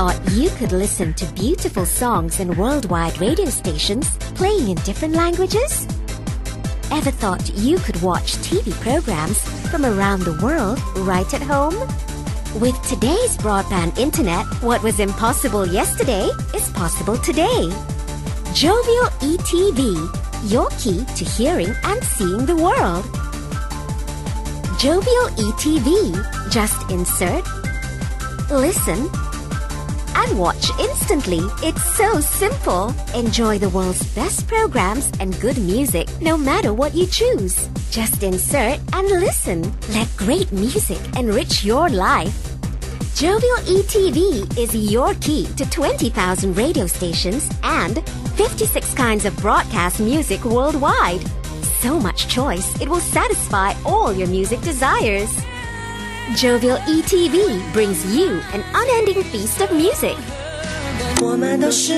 Thought you could listen to beautiful songs in worldwide radio stations playing in different languages? Ever thought you could watch TV programs from around the world right at home? With today's broadband internet, what was impossible yesterday is possible today. Jovial ETV, your key to hearing and seeing the world. Jovial ETV, just insert, listen, and watch instantly. It's so simple. Enjoy the world's best programs and good music no matter what you choose. Just insert and listen. Let great music enrich your life. Jovial ETV is your key to 20,000 radio stations and 56 kinds of broadcast music worldwide. So much choice, it will satisfy all your music desires. Jovial ETV brings you an unending feast of music. 我们都是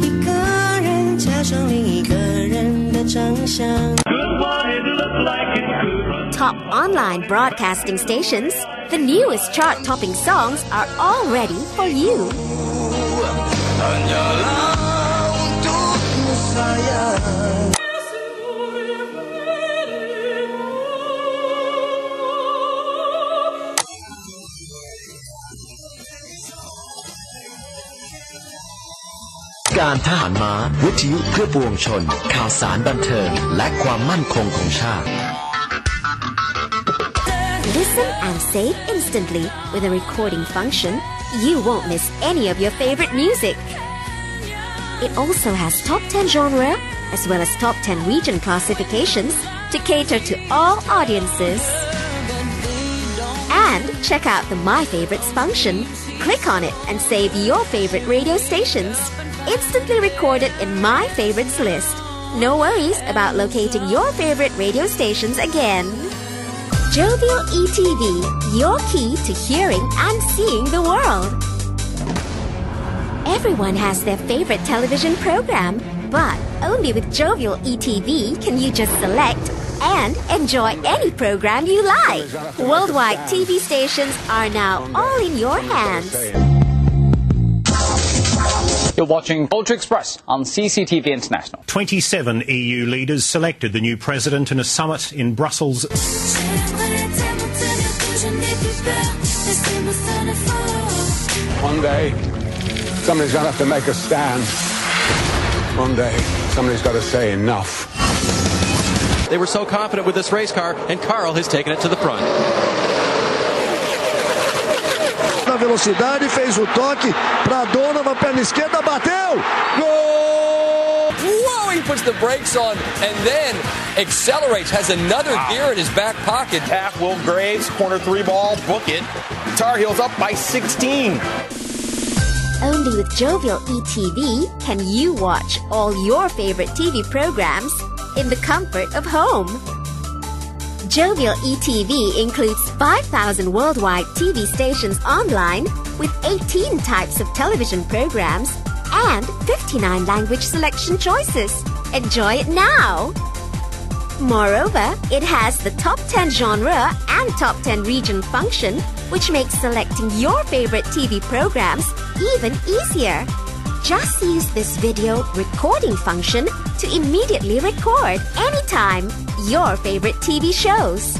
一个人加上另一个人的长相。 Top online broadcasting stations, the newest chart topping songs are all ready for you. การทหารม้าวิทยุเพื่อปวงชน ข่าวสารบันเทิง และความมั่นคงของชาติ Listen and save instantly with a recording function. You won't miss any of your favorite music. It also has top 10 genre as well as top 10 region classifications to cater to all audiences. And check out the My Favorites function. Click on it and save your favorite radio stations. Instantly recorded in My Favorites list. No worries about locating your favorite radio stations again. Jovial ETV, your key to hearing and seeing the world. Everyone has their favorite television program, but only with Jovial ETV can you just select and enjoy any program you like. Worldwide TV stations are now all in your hands. You're watching Ultra Express on CCTV International. 27 EU leaders selected the new president in a summit in Brussels. One day, somebody's going to have to make a stand. One day, somebody's got to say enough. They were so confident with this race car, and Carl has taken it to the front. Velocidade, fez o toque para Donovan, perna esquerda, bateu! Gol! Whoa, he puts the brakes on and then accelerates, has another gear in his back pocket. Half Will Graves, corner three ball, book it. Tar Heels up by 16. Only with Jovial ETV can you watch all your favorite TV programs in the comfort of home. Jovial ETV includes 5,000 worldwide TV stations online with 18 types of television programs and 59 language selection choices. Enjoy it now! Moreover, it has the top 10 genre and top 10 region function, which makes selecting your favorite TV programs even easier. Just use this video recording function to immediately record anytime your favorite TV shows.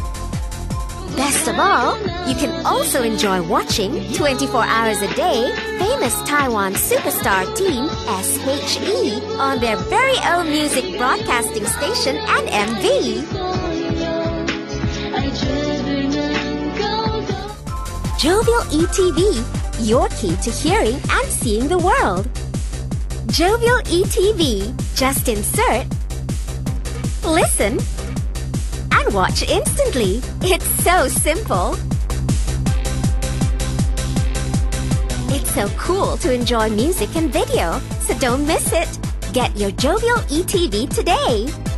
Best of all, you can also enjoy watching 24 hours a day famous Taiwan superstar team SHE on their very own music broadcasting station and MV. Jovial ETV, your key to hearing and seeing the world. Jovial ETV, just insert, listen, and watch instantly. It's so simple. It's so cool to enjoy music and video, so don't miss it. Get your Jovial ETV today.